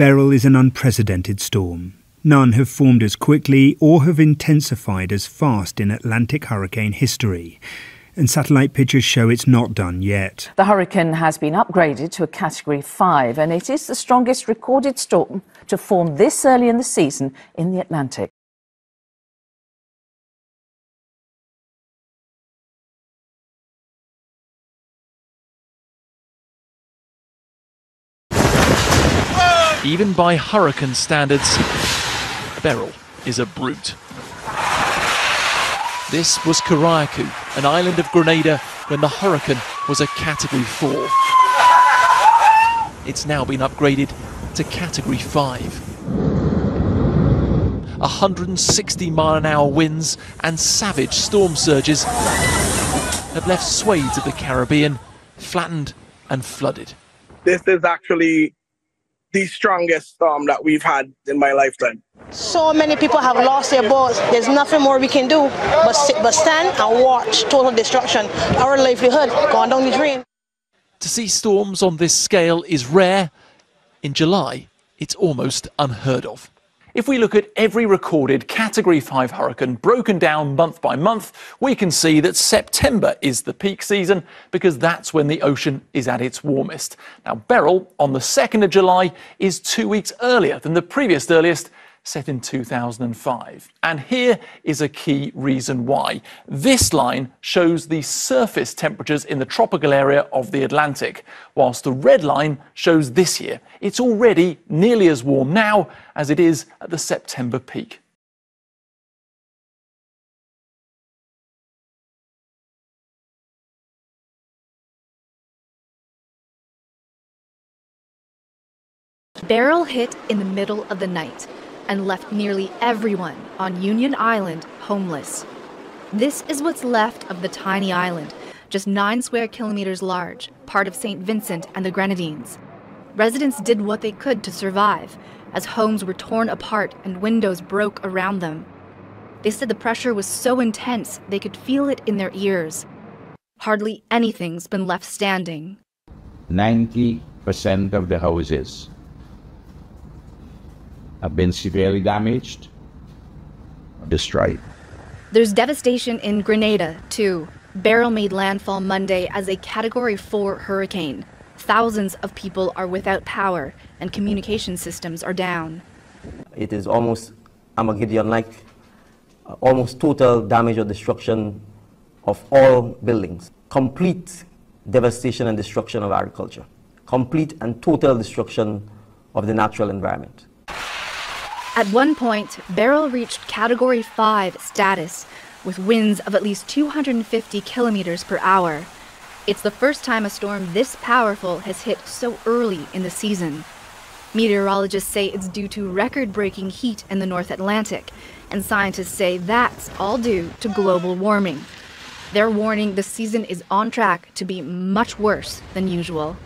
Beryl is an unprecedented storm. None have formed as quickly or have intensified as fast in Atlantic hurricane history. And satellite pictures show it's not done yet. The hurricane has been upgraded to a Category 5, and it is the strongest recorded storm to form this early in the season in the Atlantic. Even by hurricane standards, Beryl is a brute. This was Carriacou, an island of Grenada, when the hurricane was a Category 4. It's now been upgraded to Category 5. 160 mile an hour winds and savage storm surges have left swathes of the Caribbean flattened and flooded. This is actually the strongest storm that we've had in my lifetime. So many people have lost their boats. There's nothing more we can do but sit, but stand and watch total destruction. Our livelihood going down the drain. To see storms on this scale is rare. In July, it's almost unheard of. If we look at every recorded Category 5 hurricane broken down month by month, we can see that September is the peak season because that's when the ocean is at its warmest. Now, Beryl on the 2nd of July is two weeks earlier than the previous earliest set in 2005. And here is a key reason why. This line shows the surface temperatures in the tropical area of the Atlantic, whilst the red line shows this year. It's already nearly as warm now as it is at the September peak. Beryl hit in the middle of the night and left nearly everyone on Union Island homeless. This is what's left of the tiny island, just 9 square kilometers large, part of St. Vincent and the Grenadines. Residents did what they could to survive, as homes were torn apart and windows broke around them. They said the pressure was so intense they could feel it in their ears. Hardly anything's been left standing. 90% of the houses have been severely damaged or destroyed. There's devastation in Grenada, too. Beryl made landfall Monday as a Category 4 hurricane. Thousands of people are without power, and communication systems are down. It is almost Armageddon like, uh, almost total damage or destruction of all buildings, complete devastation and destruction of agriculture, complete and total destruction of the natural environment. At one point, Beryl reached Category 5 status with winds of at least 250 kilometers per hour. It's the first time a storm this powerful has hit so early in the season. Meteorologists say it's due to record breaking heat in the North Atlantic, and scientists say that's all due to global warming. They're warning the season is on track to be much worse than usual.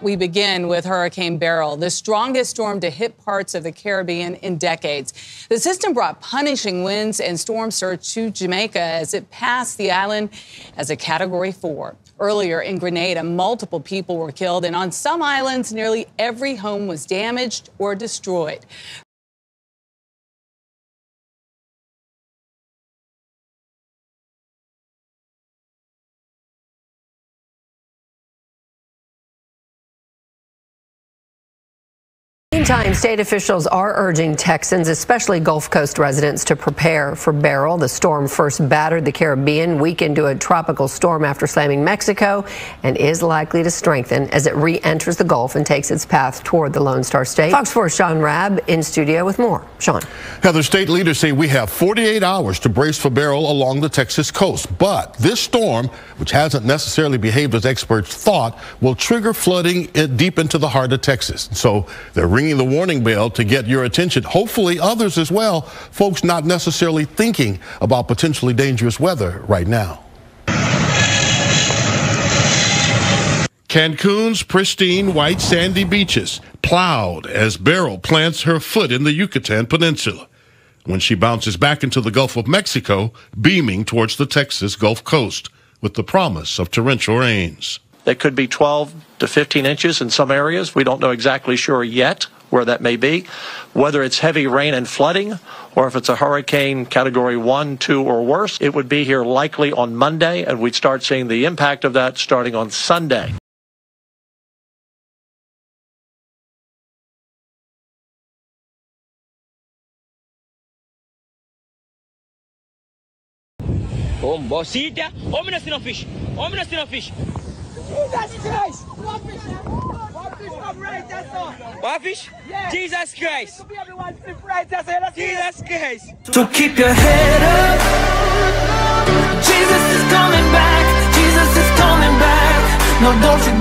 We begin with Hurricane Beryl, the strongest storm to hit parts of the Caribbean in decades. The system brought punishing winds and storm surge to Jamaica as it passed the island as a Category 4. Earlier in Grenada, multiple people were killed, and on some islands, nearly every home was damaged or destroyed. Meantime, state officials are urging Texans, especially Gulf Coast residents, to prepare for Beryl. The storm first battered the Caribbean, weakened to a tropical storm after slamming Mexico, and is likely to strengthen as it re-enters the Gulf and takes its path toward the Lone Star State. Fox 4 Shaun Rabb in studio with more. Shaun. Heather, state leaders say we have 48 hours to brace for Beryl along the Texas coast. But this storm, which hasn't necessarily behaved as experts thought, will trigger flooding deep into the heart of Texas. So they're ringing the warning bell to get your attention. Hopefully others as well, folks not necessarily thinking about potentially dangerous weather right now. Cancun's pristine white sandy beaches plowed as Beryl plants her foot in the Yucatan Peninsula when she bounces back into the Gulf of Mexico, beaming towards the Texas Gulf Coast with the promise of torrential rains. that could be 12 to 15 inches in some areas. We don't know exactly sure yet where that may be. Whether it's heavy rain and flooding or if it's a hurricane category one, two, or worse, it would be here likely on Monday, and we'd start seeing the impact of that starting on Sunday. Oh, boss, see there? Oh, me not see Jesus Christ! One fish, one fish come right there, sir. What fish? Yeah. Jesus Christ! Jesus Christ! So keep your head up. Jesus is coming back. Jesus is coming back. No, don't you up.